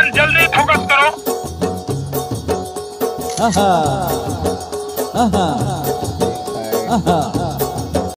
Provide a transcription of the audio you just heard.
अपन जल्दी फोकस करो। आहा, आहा आहा आहा